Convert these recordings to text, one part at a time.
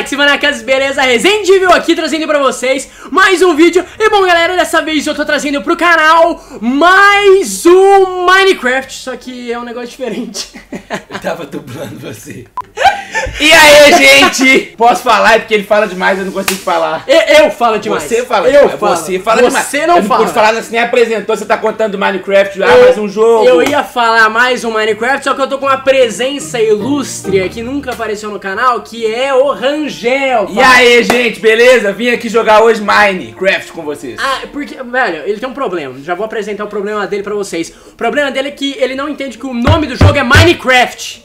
Alex Vanacas, beleza? Resendível aqui trazendo pra vocês mais um vídeo. E bom, galera, dessa vez eu tô trazendo pro canal mais um Minecraft, só que é um negócio diferente. Eu tava dublando você. E aí, gente? Posso falar? É porque ele fala demais, eu não consigo falar. Eu, eu falo demais. Você fala eu demais. falo. Você fala você demais. Você não eu fala. pude falar, você nem apresentou, você tá contando do Minecraft, ah, Eu- mais um jogo. Eu ia falar mais um Minecraft, só que eu tô com uma presença ilustre que nunca apareceu no canal, que é o Rangel. E aí, gente, beleza? Vim aqui jogar hoje Minecraft com vocês. Ah, porque, velho, ele tem um problema. Já vou apresentar o problema dele pra vocês. O problema dele é que ele não entende que o nome do jogo é Minecraft.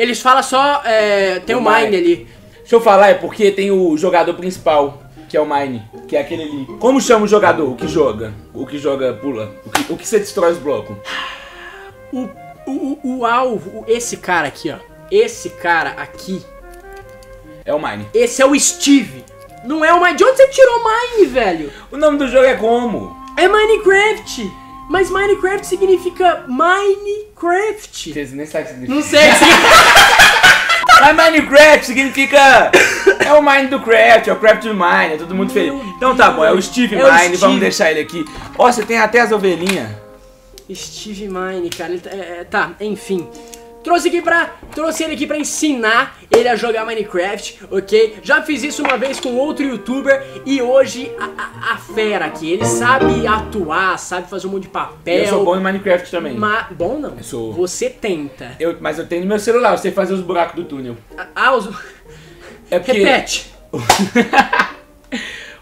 Eles falam só, é, tem o, O Mine Mine. ali. Deixa eu falar, é porque tem o jogador principal, que é o Mine, que é aquele ali. Como chama o jogador? O que joga? O que joga pula? O que, o que você destrói os blocos? O, o, o, alvo, esse cara aqui, ó. Esse cara aqui, É o Mine. esse é o Steve. Não é o Mine. De onde você tirou Mine, velho? O nome do jogo é como? É Minecraft. Mas Minecraft significa Minecraft. Vocês nem sabem o que significa. Não sei. Mas Minecraft significa. É o Mine do Craft, é o Craft do Mine, é todo mundo feliz. Então tá bom, é o Steve É o Mine, Steve. vamos deixar ele aqui. Ó, você tem até as ovelhinhas. Steve Mine, cara, ele tá, é, é, tá, enfim. Trouxe aqui pra. Trouxe ele aqui pra ensinar ele a jogar Minecraft, ok? Já fiz isso uma vez com outro youtuber e hoje a, a- a fera aqui, ele sabe atuar, sabe fazer um monte de papel. Eu sou bom em Minecraft também. Ma- bom não. Eu sou. Você tenta. Eu- mas eu tenho no meu celular, eu sei fazer os buracos do túnel. Ah, os... É porque. Repete.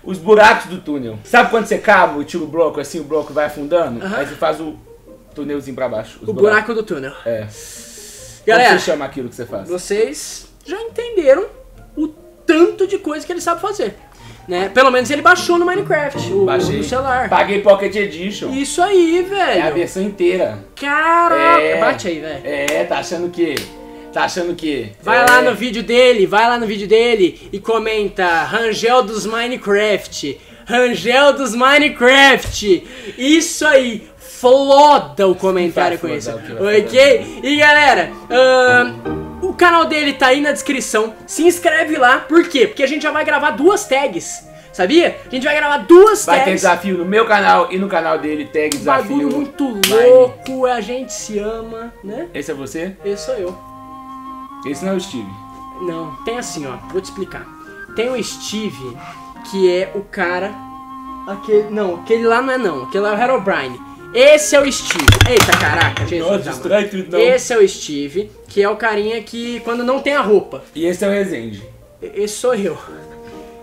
Os buracos do túnel. Sabe quando você cava e tira o bloco assim, o bloco vai afundando? Aham. Aí você faz o túnelzinho pra baixo. O buraco do túnel. É. Galera, Como você chama aquilo que você faz? vocês já entenderam o tanto de coisa que ele sabe fazer. Né? Pelo menos ele baixou no Minecraft, o, Baixei. no celular. Paguei Pocket Edition. Isso aí, É a velho. versão inteira. Caraca, É. bate aí, velho. É, tá achando que. Tá achando que. Vai é, lá no vídeo dele, vai lá no vídeo dele e comenta Rangel dos Minecraft. Rangel dos Minecraft. Isso aí. Floda o comentário Vai com isso. vai Ok? E galera, o canal dele tá aí na descrição. Se inscreve lá. Por quê? Porque a gente já vai gravar duas tags. Sabia? A gente vai gravar duas Vai ter tags. desafio no meu canal e no canal dele, tag desafio. Bagulho muito louco, a gente se ama, né? Esse é você? Esse sou eu. Esse não é o Steve. Não, tem assim, ó, vou te explicar. Tem o Steve, que é o cara. Aquele. Não, aquele lá não é não, aquele lá é o Herobrine. Esse é o Steve. Eita caraca, Jesus. Tudo não. Esse é o Steve, que é o carinha que quando não tem a roupa. E esse é o Resende. E- Esse sou eu.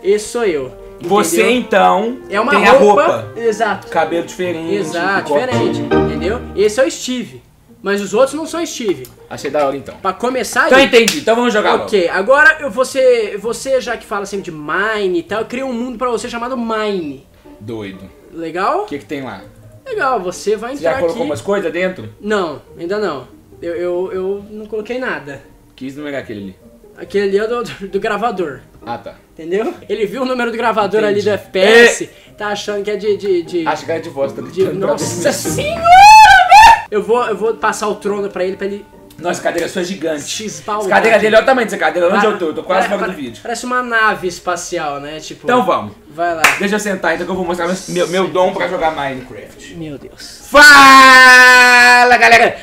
Esse sou eu. Você entendeu? então é uma tem roupa, a roupa. Exato. Cabelo diferente. Exato, diferente. Entendeu? Esse é o Steve. Mas os outros não são Steve. Achei da hora então. Pra começar. Então gente, entendi, então vamos jogar logo. Ok, agora eu- você, você já que fala sempre de Mine e tal, eu criei um mundo pra você chamado Mine. Doido. Legal? O que que tem lá? Legal, você vai Você entrar já colocou aqui. umas coisas dentro? Não, ainda não. Eu, eu, eu não coloquei nada. Quis não era aquele ali. Aquele ali é do, do gravador. Ah, tá. Entendeu? Ele viu o número do gravador ali Entendi. do FPS, tá achando que é de. de, de, Acho que era de voz, tá de- nossa se- senhora! Eu vou, eu vou passar o trono pra ele pra ele Nossa, a cadeira sua é gigante. Essa cadeira dele, olha o tamanho dessa cadeira, onde Para- eu tô? Eu tô quase fora do vídeo. Parece uma nave espacial, né? Tipo. Então vamos. Vai lá. Deixa eu sentar então que eu vou mostrar meu, meu dom pra jogar Minecraft. Meu Deus. Fala galera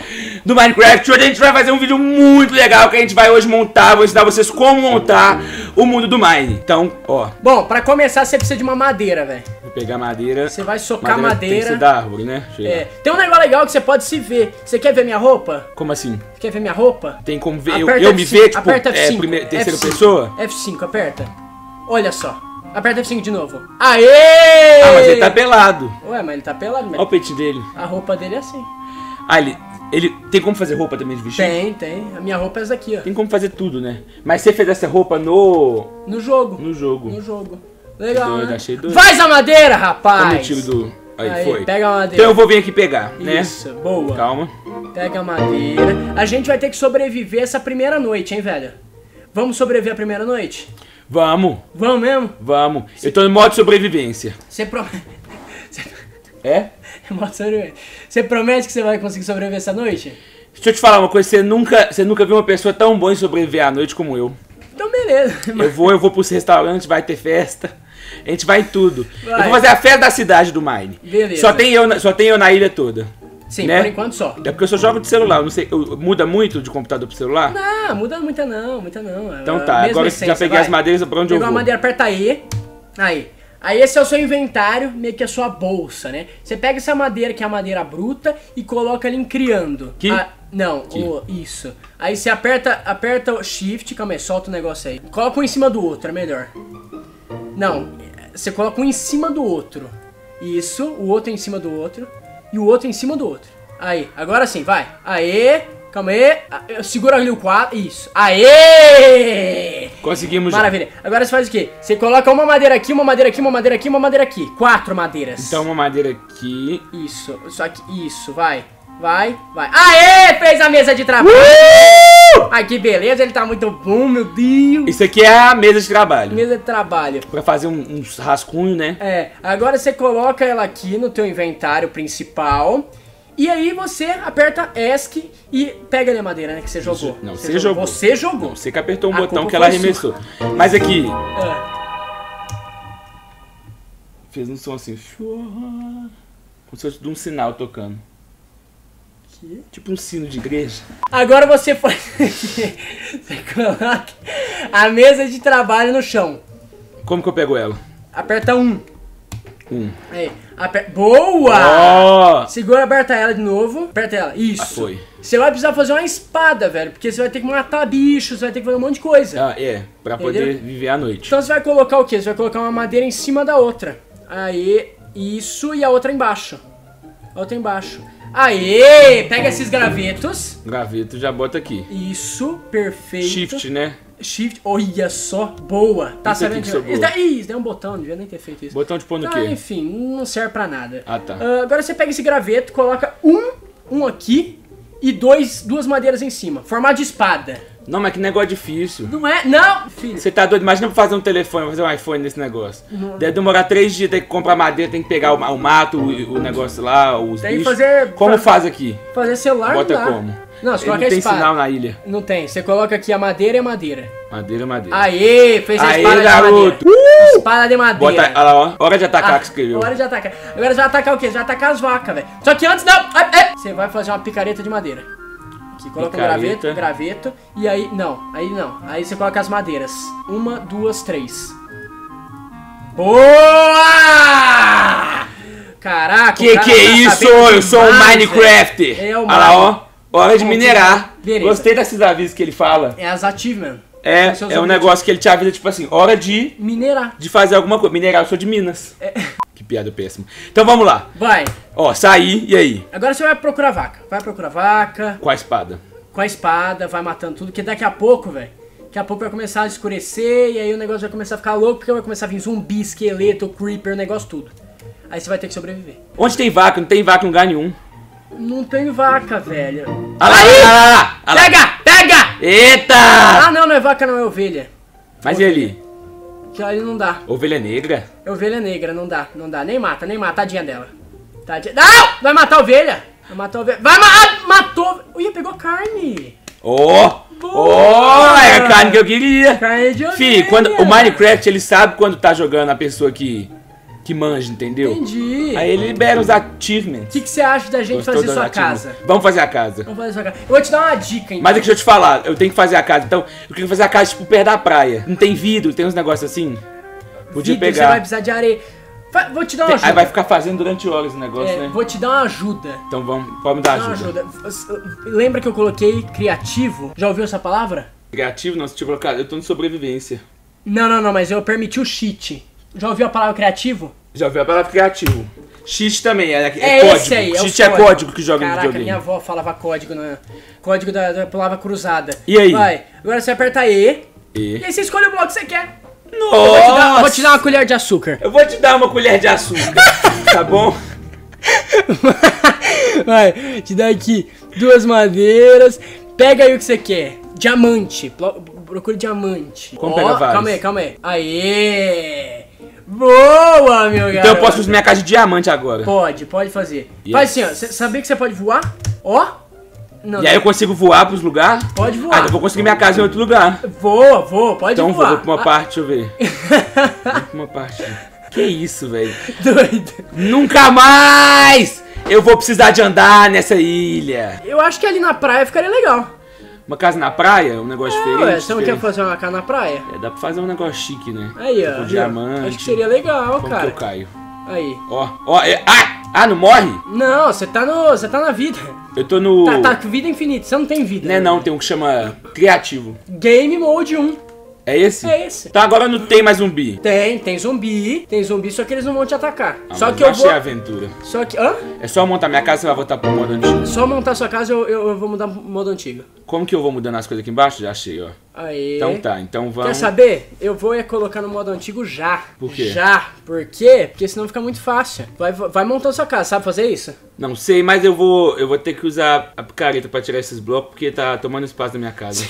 do Minecraft, hoje a gente vai fazer um vídeo muito legal que a gente vai hoje montar, vou ensinar vocês como montar o mundo do Mine. Então, ó, Bom, pra começar você precisa de uma madeira, velho. vou pegar madeira. Você vai socar Tem que madeira. ser da árvore, né? Eu. É, tem um negócio legal que você pode se ver. Você quer ver minha roupa? Como assim? Quer ver minha roupa? Tem como ver, eu, Aperta eu me F5, ver, tipo, aperta é, F5, primeira, terceira F5. pessoa? F5, aperta. Olha só. Aperta F5 de novo. Aê! Ah, mas ele tá pelado. Ué, mas ele tá pelado, Olha o peitinho dele. a roupa dele é assim. Ah, ele, ele tem como fazer roupa também de vestido? Tem, tem. A minha roupa é essa aqui, ó. Tem como fazer tudo, né? Mas você fez essa roupa no, No jogo. no jogo. No jogo. Legal, Doido, né? achei doido. Faz a madeira, rapaz! Como o tiro do... Aí, Aí, foi. pega a madeira. Então eu vou vir aqui pegar, né? Isso, boa. Calma. Pega a madeira. A gente vai ter que sobreviver essa primeira noite, hein, velho? Vamos sobreviver a primeira noite? Vamos, Vamos mesmo? vamos. Eu tô no modo sobrevivência. Você promete. É? Você promete que você vai conseguir sobreviver essa noite? Deixa eu te falar uma coisa, você nunca, você nunca viu uma pessoa tão boa em sobreviver à noite como eu. Então beleza. Eu vou, eu vou pros restaurantes, vai ter festa. A gente vai em tudo. Eu Vai. vou fazer a festa da cidade do Mine. Beleza. Só tem eu, só tem eu na ilha toda. Sim, né? por enquanto só. É porque eu só jogo de celular, eu não sei, eu- muda muito de computador pro celular? Não, muda muita não, muita não. Então É tá, a mesma agora essência, já peguei vai. as madeiras pra onde eu Pegou a vou. madeira, aperta E. Aí. Aí esse é o seu inventário, meio que a sua bolsa, né? Você pega essa madeira, que é a madeira bruta, e coloca ali em criando. Aqui? Ah, não, Aqui. o- isso. Aí você aperta, aperta o shift, calma aí, solta o negócio aí. Coloca um em cima do outro, é melhor. Não, você coloca um em cima do outro. Isso, o outro em cima do outro. E o outro em cima do outro. Aí, agora sim, vai. Aê, calma aí. Segura ali o quadro. Isso. Aê! Conseguimos já. Maravilha. Agora você faz o quê? Você coloca uma madeira aqui, uma madeira aqui, uma madeira aqui, uma madeira aqui. Quatro madeiras. Então uma madeira aqui. Isso. Só que. Isso, vai. Vai, vai. Aê! Fez a mesa de trabalho. Ai, que beleza. Ele tá muito bom, meu Deus. Isso aqui é a mesa de trabalho. Mesa de trabalho. Pra fazer um, uns rascunhos, né? É, agora você coloca ela aqui no teu inventário principal. E aí você aperta ESC e pega ali a madeira, né, que você jogou. Não, você jogou. Você jogou. Você que apertou um A botão que ela arremessou. Mas aqui, É. fez um som assim. Como se fosse de um sinal tocando. Que? Tipo um sino de igreja. Agora você faz. você coloca a mesa de trabalho no chão. Como que eu pego ela? Aperta um. Um. Aí. Aper... Boa! Ó! Segura, aperta ela de novo. Aperta ela. Isso. Ah, foi. Você vai precisar fazer uma espada, velho. Porque você vai ter que matar bichos, você vai ter que fazer um monte de coisa. Ah, é, pra poder Entendeu? viver a noite. Então você vai colocar o quê? Você vai colocar uma madeira em cima da outra. Aí, isso e a outra embaixo. A outra embaixo. Aê! Pega esses gravetos. Graveto já bota aqui. Isso, perfeito. Shift, né? Shift, olha só, boa. Tá Isso sabendo? que sobrou. Isso daí, isso daí é um botão, não devia nem ter feito isso. Botão de pôr no Ah, quê? enfim, não serve pra nada. Ah, tá. agora você pega esse graveto, coloca um, um aqui e dois, duas madeiras em cima. Formato de espada. Não, mas que negócio difícil. Não é? Não, filho. Você tá doido? Imagina pra fazer um telefone, fazer um iPhone nesse negócio. Deve demorar três dias, tem que comprar madeira, tem que pegar o, o mato, o, o negócio lá, os Tem que bichos. fazer- Como fa- faz aqui? Fazer celular Bota não dá. como? Não, você Ele coloca não tem espada. sinal na ilha. Não tem. Você coloca aqui a madeira e a madeira. Madeira, madeira. Aê, fez a Aê, espada garoto. de madeira. Espada de madeira. Bota, olha lá, ó. Hora de atacar Ah, que escreveu. Hora de atacar. Agora você vai atacar o quê? Você vai atacar as vacas, velho. Só que antes não. Você vai fazer uma picareta de madeira. Aqui, coloca Picareta. um graveto, graveto. E aí. Não, aí não. Aí você coloca as madeiras. Uma, duas, três. Boa! Caraca, Que cara que é tá isso? sabendo Eu sou um Minecraft. velho. É o Olha lá, ó. Hora de minerar. beleza. Gostei desses avisos que ele fala. É as achievement. É, é um objetivos. negócio que ele te avisa, tipo assim, hora de, Minerar. de fazer alguma coisa. Minerar, eu sou de Minas. É. Que piada péssima. Então vamos lá. Vai. Ó, saí, e aí? Agora você vai procurar vaca. Vai procurar vaca. Com a espada. com a espada, vai matando tudo, que daqui a pouco, velho, daqui a pouco vai começar a escurecer e aí o negócio vai começar a ficar louco, porque vai começar a vir zumbi, esqueleto, creeper, o negócio tudo. Aí você vai ter que sobreviver. Onde tem vaca? Não tem vaca em lugar nenhum. Não tem vaca, velho. Olha lá, olha lá, olha lá. Pega! Pega! Eita! Ah, não, não é vaca, não, é ovelha. Mas e ali? Que ali não dá. Ovelha negra? É ovelha negra, não dá, não dá. Nem mata, nem mata, tadinha dela. Tadinha... Não! Vai matar a ovelha! Vai matar a ovelha. Vai matar! Matou! Ui, pegou carne! Ó! Ó! é a carne que eu queria! Carne de ovelha! Fih, quando o Minecraft ele sabe quando tá jogando a pessoa que, que manja, entendeu? Entendi. Aí ele libera os achievements. O que, que você acha da gente Gostou fazer sua achievements? casa? Vamos fazer a casa. Vamos fazer sua casa. Eu vou te dar uma dica, então. Mas aqui, deixa eu te falar, eu tenho que fazer a casa. Então, eu queria fazer a casa, tipo, perto da praia. Não tem vidro, tem uns negócios assim. Podia Vidro, Você pegar. vai precisar de areia. Vou te dar uma ajuda. aí vai ficar fazendo durante horas o negócio, É, né? Vou te dar uma ajuda. Então vamos, pode me dar ajuda. ajuda. Lembra que eu coloquei criativo? Já ouviu essa palavra? Criativo, não, se tinha colocado, eu tô no sobrevivência. Não, não, não, mas eu permiti o cheat. Já ouviu a palavra criativo? Já ouviu a palavra criativo. Cheat também, é, é, É código. esse aí, é Cheat é código. código que joga no Caraca, videogame. minha avó falava código, né? Código da, da palavra cruzada. E aí? Vai. Agora você aperta E. E... E aí você escolhe o bloco que você quer. Nossa! Eu vou te, dar, vou te dar uma colher de açúcar. Eu vou te dar uma colher de açúcar, tá bom? Vai, te dá aqui duas madeiras. Pega aí o que você quer. Diamante. Procure diamante. Como pegar vários? Calma aí, calma aí. Aê! Boa, meu garoto. Então eu posso fazer minha casa de diamante agora. Pode, pode fazer. Yes. Faz assim, ó. Sabia que você pode voar? Ó. Não, E aí eu consigo voar pros lugares? Pode Ah, voar. então eu vou conseguir minha casa em outro lugar. Voa, voa, pode Então voar. vou pra uma Ah, parte, deixa eu ver. Vou pra uma parte. Que isso, velho? Doido. Nunca mais eu vou precisar de andar nessa ilha. Eu acho que ali na praia ficaria legal. Uma casa na praia, um negócio É, diferente. ué, você não quer fazer uma casa na praia? É, dá pra fazer um negócio chique, né? Aí, ó. Com viu? diamante. Acho que seria legal, Como cara. que eu caio? Aí. Ó, ó, é- ah! Ah, não morre? Não, você tá no. Você tá na vida. Eu tô no. Tá, tá vida infinita, você não tem vida. Né, não, tem um que chama Criativo. Game Mode 1. É esse? É esse. Então agora não tem mais zumbi. Tem, tem zumbi, tem zumbi, só que eles não vão te atacar. Ah, só que eu achei vou. a aventura. Só que. Hã? É só montar minha casa e você vai voltar pro modo antigo. Só montar sua casa eu, eu, eu vou mudar pro modo antigo. Como que eu vou mudando as coisas aqui embaixo? Já achei, ó. Aí. Então tá, então vamos. Quer saber? Eu vou é colocar no modo antigo já. Por quê? Já. Por quê? Porque senão fica muito fácil. Vai, vai montando sua casa, sabe fazer isso? Não sei, mas eu vou, eu vou ter que usar a picareta pra tirar esses blocos porque tá tomando espaço da minha casa.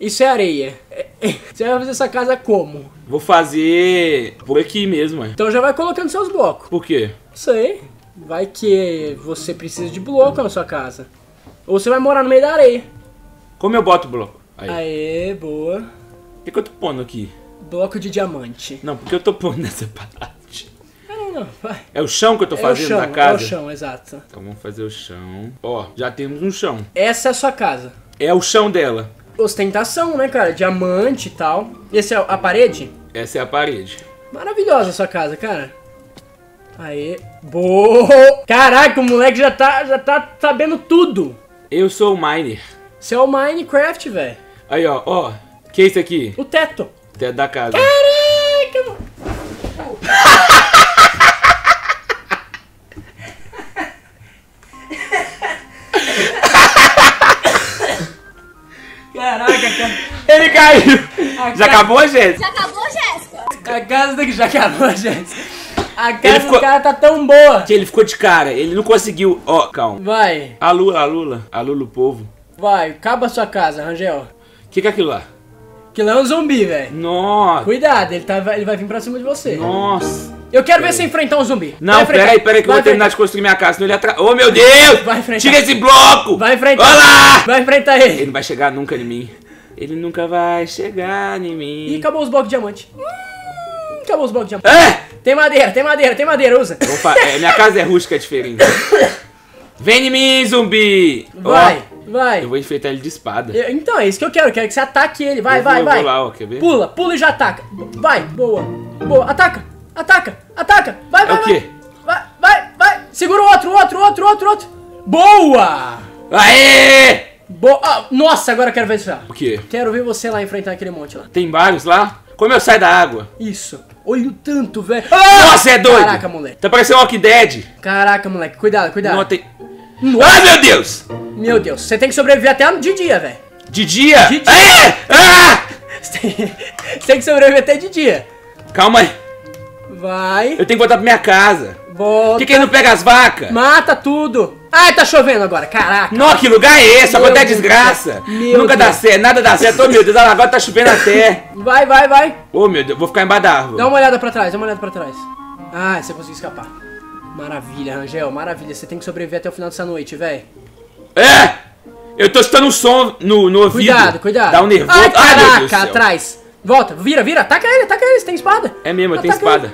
Isso é areia. É- é- Você vai fazer essa casa como? Vou fazer por aqui mesmo, é. Então já vai colocando seus blocos. Por quê? Não sei. Vai que você precisa de bloco na sua casa. Ou você vai morar no meio da areia. Como eu boto o bloco? Aí. Aê, boa. Por que, que eu tô pondo aqui? Bloco de diamante. Não, porque eu tô pondo nessa parte. Não, não, vai. É o chão que eu tô É o fazendo chão, na é o casa? chão, exato. Então vamos fazer o chão. Ó, já temos um chão. Essa é a sua casa. É o chão dela. Ostentação, né, cara? Diamante e tal. Esse é a parede? Essa é a parede. Maravilhosa a sua casa, cara. Aê. Boa! Caraca, o moleque já tá, já tá sabendo tudo. Eu sou o miner. Você é o Minecraft, velho. Aí, ó, ó. Que é isso aqui? O teto. Teto da casa. Caraca, mano. Ele caiu! A Já ca- acabou, gente? Já acabou, Jéssica? A casa daqui já acabou, gente. A casa Ele ficou- do cara tá tão boa. Que ele ficou de cara, ele não conseguiu. Ó, calma. Vai, A Lula, a Lula, a Lula, o povo. vai. Acaba a sua casa, Rangel. O que, que é aquilo lá? Que lá é um zumbi, velho. Nossa! Cuidado, ele, tá, ele vai vir pra cima de você. Nossa! Eu quero ver você enfrentar um zumbi. Não, peraí, peraí, que eu vou terminar de construir minha casa, senão ele atrasa. Ô meu Deus! Vai enfrentar. Tira esse bloco! Vai enfrentar. Olha lá! Vai enfrentar Ele ele. não vai chegar nunca em mim. Ele nunca vai chegar em Ih, mim. acabou os blocos de diamante. Hum, acabou os blocos de diamante. É! Tem madeira, tem madeira, tem madeira, usa. Vou fa- é, minha casa é rústica, é diferente. Vem em mim, zumbi! Ó, Vai, vai. eu vou enfeitar ele de espada. Eu- Então, é isso que eu quero. Eu quero que você ataque ele. Vai, Eu vou- vai, eu vai. vou lá, ó, quer ver? Pula, pula e já ataca. Vai, boa. Boa, ataca, ataca, ataca. Vai, É vai, o quê? Vai, vai, vai. Segura o outro, o outro, o outro, o outro, outro. Boa! Aê! Boa. Ah, nossa, agora eu quero ver isso já. O quê? Quero ver você lá enfrentar aquele monte lá. Tem vários lá? Como eu saio da água? Isso. Olha o tanto, velho. Nossa, é doido! Caraca, moleque. Tá parecendo Walking Dead. Caraca, moleque. Cuidado, cuidado. Não tem... Nossa. Ai, meu Deus! Meu Deus, você tem que sobreviver até de dia, velho. De dia? De dia. É! Ah! Você tem, você tem que sobreviver até de dia. Calma aí. Vai, Eu tenho que voltar pra minha casa. Por volta. que, que ele não pega as vacas? Mata tudo. Ai, tá chovendo agora, caraca. Não, que lugar é esse? Quando é desgraça. Meu Nunca dá Deus. certo, nada dá certo. Ô meu Deus, agora tá chovendo até. Vai, vai, vai. Ô meu Deus, vou ficar embaixo da árvore. Dá uma olhada pra trás, dá uma olhada pra trás. Ah, você conseguiu escapar. Maravilha, Rangel, maravilha. Você tem que sobreviver até o final dessa noite, velho. É! Eu tô escutando um som no, no ouvido. Cuidado, cuidado. Dá um nervoso. Ai, Ai, caraca, céu. atrás. Volta, vira, vira. Ataca ele, ataca ele. Você tem espada. É mesmo, eu tenho espada.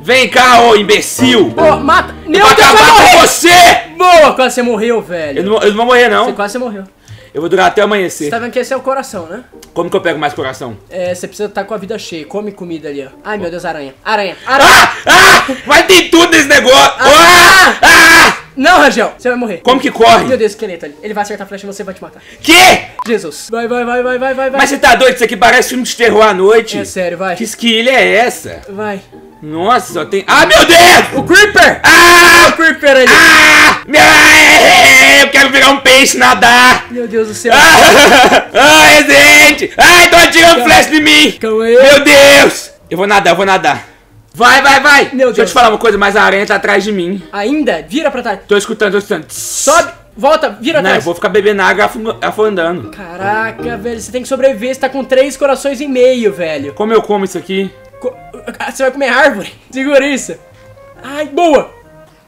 Vem cá, ô imbecil! Pô, mata. Meu Deus, vai acabar com você! Boa, quase você morreu, velho. Eu não, eu não vou morrer, não. Você quase morreu. Eu vou durar até Você amanhecer. tá vendo que esse é o coração, né? Como que eu pego mais coração? É, você precisa estar com a vida cheia. Come comida ali, ó. Ai, meu Deus, aranha. Aranha, aranha. Ah! Ah! Mas tem tudo nesse negócio! Ah! Ah! Não, Rangel, você vai morrer. Como que corre? Meu Deus, esqueleto ali. Ele vai acertar a flecha e você vai te matar. Que? Jesus. Vai, vai, vai, vai, vai, vai, vai. Mas você tá doido? Isso aqui parece filme de terror à noite. É sério, vai. Que esquilha é essa? Vai. Nossa, só tem. Ah, meu Deus! O Creeper! Ah! O Creeper ali. Ah! Meu- Eu quero virar um peixe nadar! Meu Deus do céu. Ah! Ah, Resident! Ai, tô atirando flash em mim! Calma aí. Meu Deus! Eu vou nadar, eu vou nadar. Vai, vai, vai! Meu Deixa eu Deus. te falar uma coisa, mas a aranha tá atrás de mim. Ainda? Vira pra trás. Tô escutando, tô escutando. Sobe. Volta. Vira Não, eu atrás. vou ficar bebendo água afu- afundando. Caraca, velho. Você tem que sobreviver. Você tá com três corações e meio, velho. Como eu como isso aqui? Ah, Você vai comer árvore? Segura isso. Ai, boa.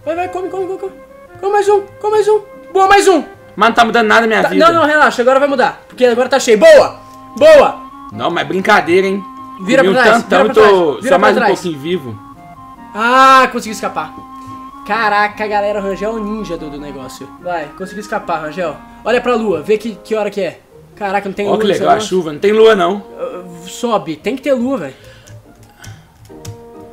Vai, vai, come, come, come, come. Come mais um, come mais um. Boa, mais um. Mas não tá mudando nada na minha Tá- vida. não, não, relaxa, agora vai mudar. Porque agora tá cheio. Boa! Boa! Não, mas brincadeira, hein? Vira Comi pra um trás, tantão vira pra tô trás, vira só mais pra um trás. pouquinho vivo. Ah, consegui escapar. Caraca, galera, o Rangel é o ninja do, do negócio. Vai, consegui escapar, Rangel. Olha pra lua, vê que, que hora que é. Caraca, não tem Ó lua. que nessa legal a lua. chuva. Não tem lua, não. Sobe, tem que ter lua, velho.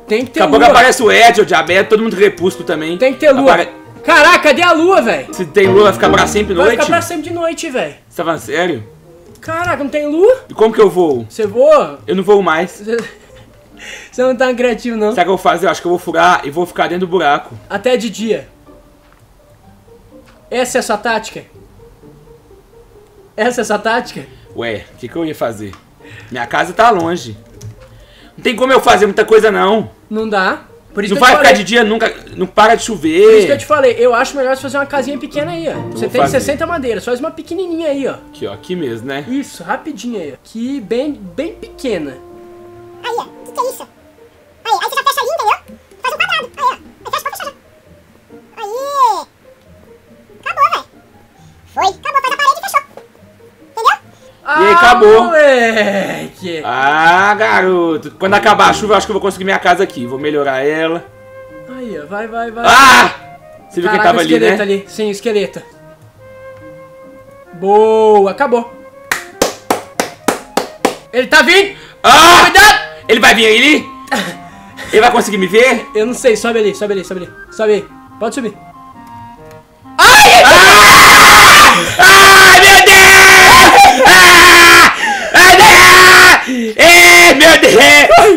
Tem que ter Daqui a pouco lua. aparece o Ed, o Diabetes, todo mundo crepúsculo também. Tem que ter lua. Apare- Caraca, cadê a lua, velho? Se tem lua, vai ficar pra sempre Vai noite? ficar pra sempre de noite, velho. Você tá falando sério? Caraca, não tem lua? E como que eu vou? Você voa? Eu não vou mais. Você você não tá criativo, não. Sabe o que eu vou fazer? Eu acho que eu vou furar e vou ficar dentro do buraco. Até de dia. Essa é a sua tática? Essa é a sua tática? Ué, o que, que eu ia fazer? Minha casa tá longe. Não tem como eu fazer muita coisa, não. Não dá. Por isso Não que eu vai ficar de dia nunca. Não para de Por isso que eu chover. te falei, eu acho melhor você fazer uma casinha pequena aí, ó. Você vou tem fazer. 60 madeiras, faz uma pequenininha aí, ó. Aqui, ó. Aqui mesmo, né? Isso, rapidinho aí, ó. Que bem, bem pequena. Aí, ó. O que, que é isso? Aí, aí você já fecha ali, entendeu? Faz um quadrado. Aí, ó. Aí fecha, pode fechar já. Aí. Acabou, velho. Foi. Acabou, faz a parede e fechou. Entendeu? Ah, aí, acabou. moleque! Ah, garoto. Quando acabar a chuva, eu acho que eu vou conseguir minha casa aqui. Vou melhorar ela. Aí, ó, vai, vai, vai. Ah! Você viu quem tava ali, né? ali. Sim, esqueleto. Boa, acabou. Ele tá vindo! Ah! Cuidado! Ele vai vir aí? Ele vai conseguir me ver? Eu não sei, sobe ali, sobe ali, sobe ali. Sobe aí. Pode subir. Ai, meu Deus! Ah! Ah, não!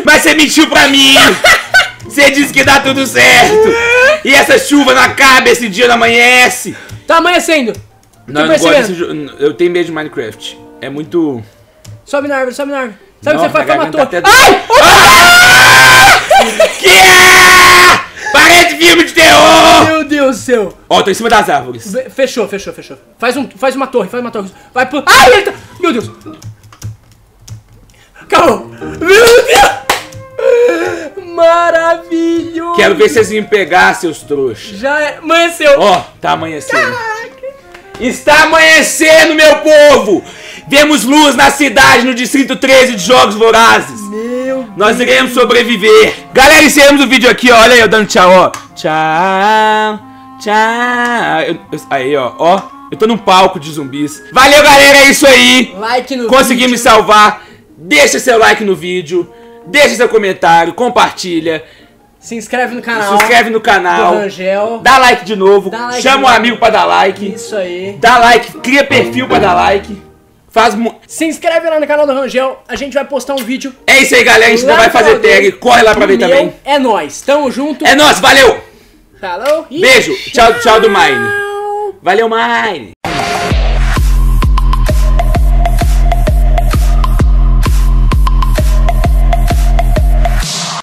Mas você mentiu pra mim! Você disse que dá tudo certo! E essa chuva não acaba, esse dia não amanhece! Tá amanhecendo. Não, eu Tô não gosto desse jo- Eu tenho medo de Minecraft. É muito. Sobe na árvore, sobe na árvore. Sabe o que você faz? uma garganta torre. Ai! Que é? Parece filme de terror! Meu Deus do céu. Ó, tô em cima das árvores. Fechou, fechou, fechou. Faz, um, faz uma torre, faz uma torre. Vai pro. Ai, ele tá. Meu Deus. Acabou. Meu Deus. Maravilhoso. Quero ver vocês me pegar, seus trouxas. Já é. Amanheceu. Ó, tá amanhecendo. Está amanhecendo, meu povo! Vemos luz na cidade, no Distrito 13 de Jogos Vorazes. Meu Nós iremos sobreviver. Galera, encerramos o vídeo aqui, ó. Olha aí, eu dando tchau, ó. Tchau, tchau. Eu- eu- aí, ó, ó. Eu tô num palco de zumbis. Valeu, galera, é isso aí. Like no Conseguimos vídeo. salvar. Deixa seu like no vídeo. Deixa seu comentário, compartilha. Se inscreve no canal. Se inscreve no do canal. Rangel. Dá like de novo. Like chama de um amigo pra dar like. Isso aí. Dá like, cria perfil pra dar like. Faz. mu- Se inscreve lá no canal do Rangel. A gente vai postar um vídeo. É isso aí, galera. A gente lá vai fazer tag. Corre lá pra ver também. É nóis. Tamo junto. É nóis, valeu! Falou. e Beijo. Tchau, tchau do Mine. Valeu, Mine.